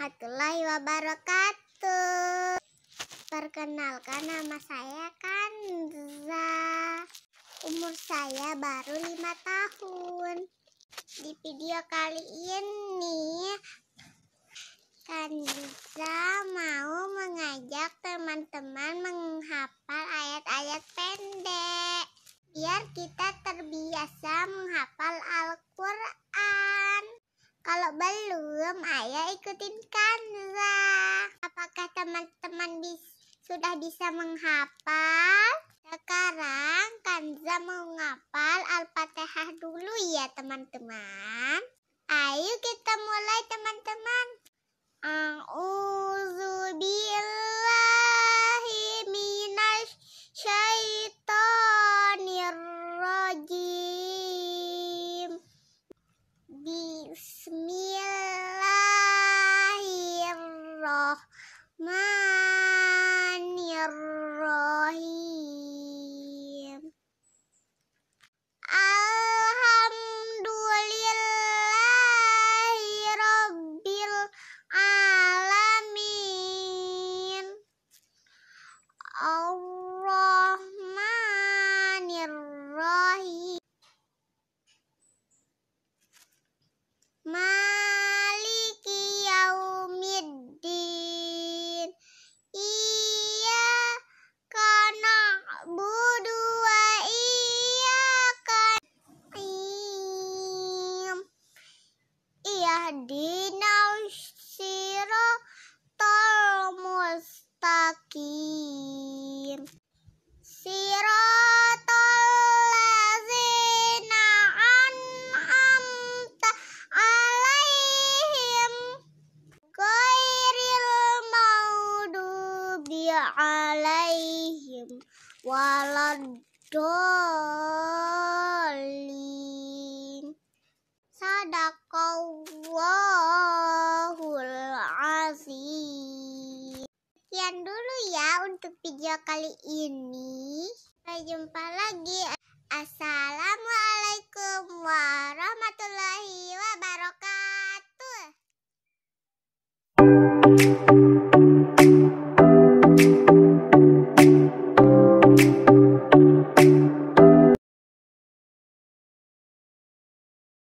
Warahmatullahi wabarakatuh. Perkenalkan nama saya Kanza. Umur saya baru lima tahun. Di video kali ini Kanza mau mengajak teman-teman menghafal ayat-ayat pendek biar kita terbiasa menghafal Al-Quran. Kalau belum, ayo ikutin Kanza. Apakah teman-teman bis sudah bisa menghafal? Sekarang Kanza mau ngapal Al-Fatihah dulu ya teman-teman. Ayo kita mulai teman-teman. Alaihim waladdallin. Sadaqallahul azim. Sekian dulu ya untuk video kali ini. Sampai jumpa lagi. Assalamualaikum